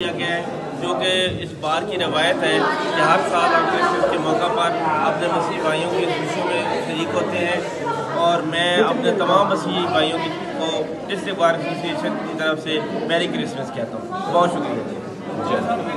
किया गया है, जो कि इस बार की रवायत है कि हर साल हम क्रिसमस के मौका पर अपने मसीह भाइयों की खुशियों में शरीक होते हैं। और मैं अपने तमाम मसीह भाइयों की को डिस्ट्रिक्ट बार एसोसिएशन की तरफ़ से मैरी क्रिसमस कहता हूँ। बहुत शुक्रिया।